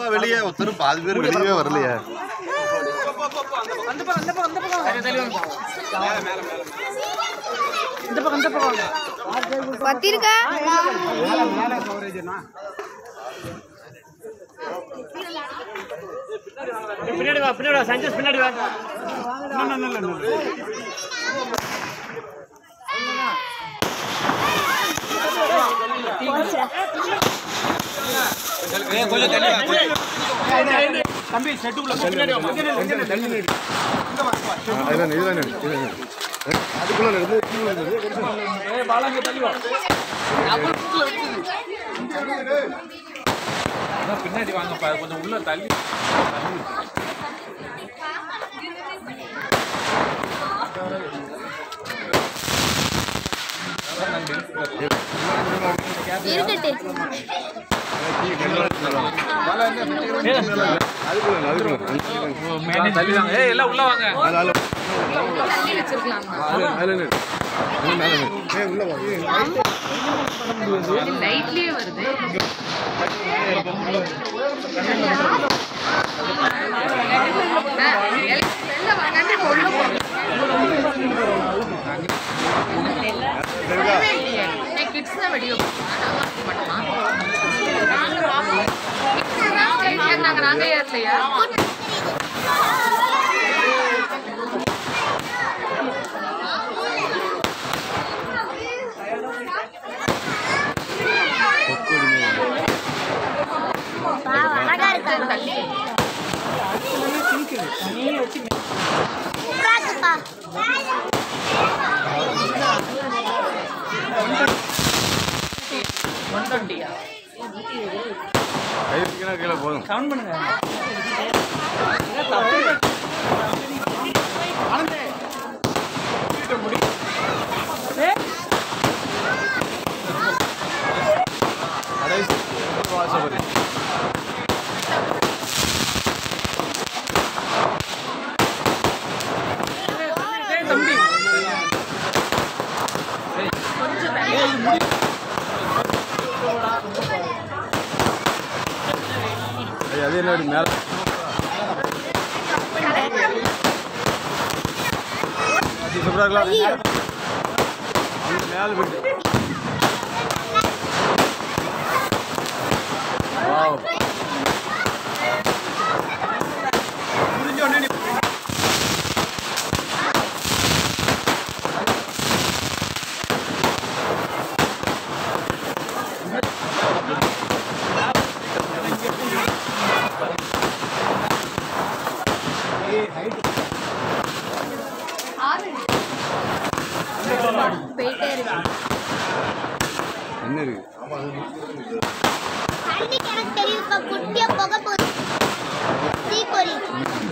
அப்பா வெளியே ஒருத்தர் பாதி பேர் வெளியே வரலையே. பத்திருக்கா? பின்னாடி வா பின்னாடி வா. சஞ்சஸ் பின்னாடி வா. பின்னாடி வாங்கப்பா கொஞ்சம் உள்ள தள்ளி. இருக்கட்டு எல்லாம் உள்ள வாங்க லைட்லயே வருது கிட்ஸ் தான் வெடி நாங்க நாங்க ஏறலையா இருக்கு தள்ளி கீழே போதும். கவுண்ட் பண்ணுங்க. அது என்ன மேல. சூப்பராக இருக்கலாம் அங்க மேல போயிட்டு போயிட்டே இருக்கு என்ன இருக்கு. அன்னைக்கு எனக்கு தெரியுதுப்பா குட்டியா புகை போகுது தீப்பொறி அந்த